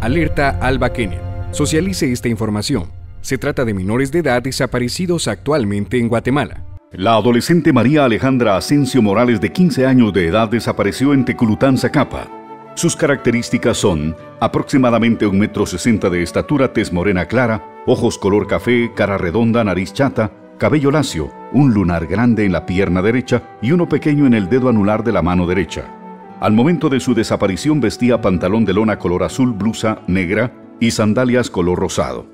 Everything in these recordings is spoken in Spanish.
Alerta Alba Kenneth. Socialice esta información. Se trata de menores de edad desaparecidos actualmente en Guatemala. La adolescente María Alejandra Asensio Morales de 15 años de edad desapareció en Teculután, Zacapa. Sus características son aproximadamente un metro sesenta de estatura, tez morena clara, ojos color café, cara redonda, nariz chata, cabello lacio, un lunar grande en la pierna derecha y uno pequeño en el dedo anular de la mano derecha. Al momento de su desaparición vestía pantalón de lona color azul, blusa negra y sandalias color rosado.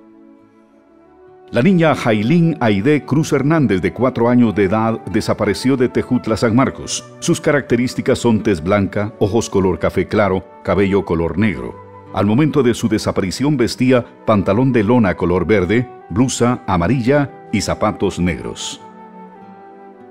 La niña Jailín Aide Cruz Hernández, de cuatro años de edad, desapareció de Tejutla, San Marcos. Sus características son tez blanca, ojos color café claro, cabello color negro. Al momento de su desaparición vestía pantalón de lona color verde, blusa amarilla y zapatos negros.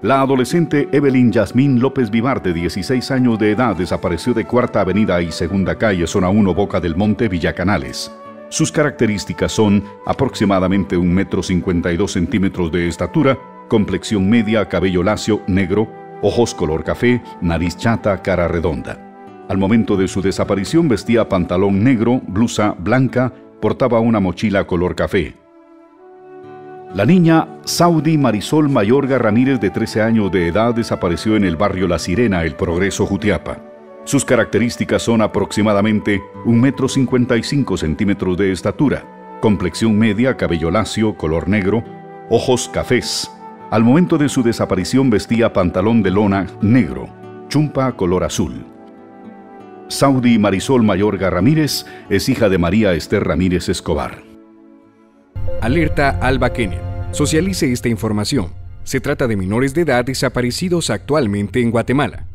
La adolescente Evelyn Yasmín López Vivar, de 16 años de edad, desapareció de Cuarta Avenida y Segunda Calle, Zona 1, Boca del Monte, Villacanales. Sus características son aproximadamente 1 metro 52 centímetros de estatura, complexión media, cabello lacio, negro, ojos color café, nariz chata, cara redonda. Al momento de su desaparición vestía pantalón negro, blusa blanca, portaba una mochila color café. La niña Saudi Marisol Mayorga Ramírez, de 13 años de edad, desapareció en el barrio La Sirena, El Progreso, Jutiapa. Sus características son aproximadamente 1 metro 55 centímetros de estatura, complexión media, cabello lacio, color negro, ojos cafés. Al momento de su desaparición vestía pantalón de lona negro, chumpa color azul. Saudi Marisol Mayorga Ramírez es hija de María Esther Ramírez Escobar. Alerta Alba Kenneth. Socialice esta información. Se trata de menores de edad desaparecidos actualmente en Guatemala.